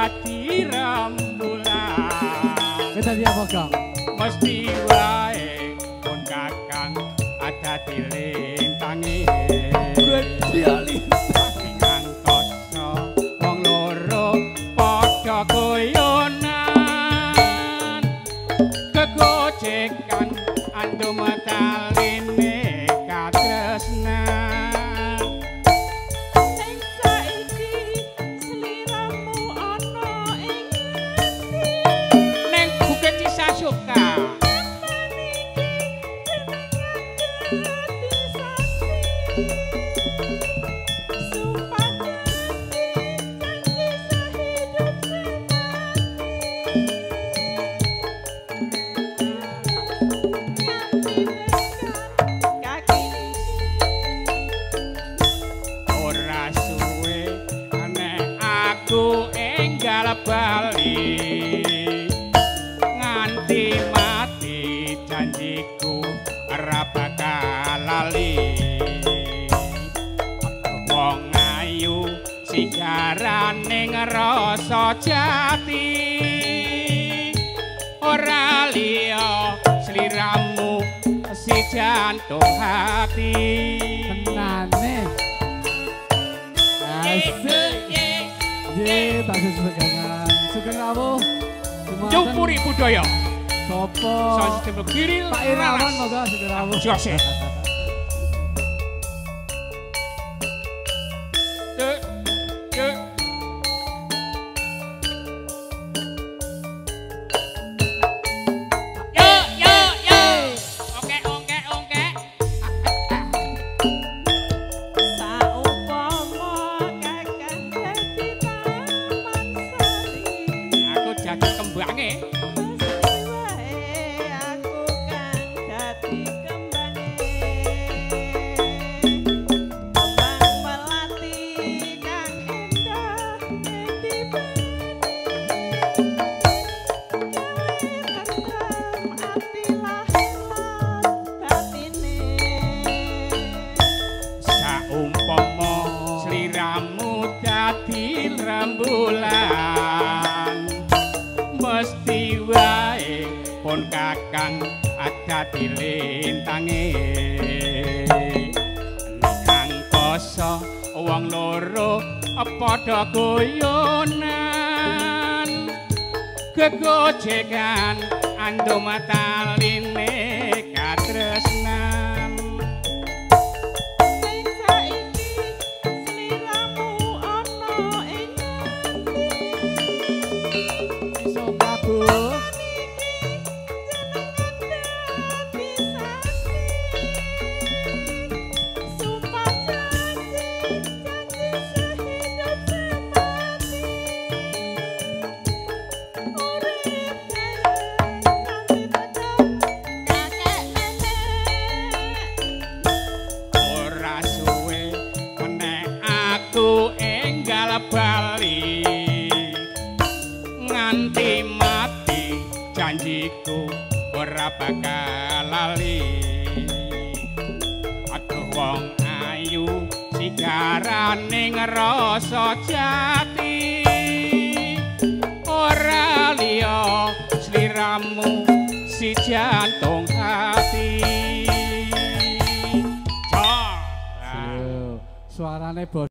dadi rembulan. Kita apa gong? Mesti wae pun kakang ada dilintangi. Padha koyonan Cekan andu taline katresnan enggal bali nganti mati janjiku ora bakal lali wong ayu sigaraning rasa jati ora liya sliramu si jantung hati Tenane. Asik. Nggih, tasih sepegangan. Sugeng rawuh. Cumpuri budaya. Sopo? Saya sistem. Pak Irawan monggo sugeng rawuh. Rembulan mesti wae pun kakang ada dilintangi. Nang koso wong loro padha goyonan kegojekan andum taline janjiku ora bakal lali. Aduh wong ayu sigaraning rasa jati. Ora liya sliramu si jantung hati. Suarane bos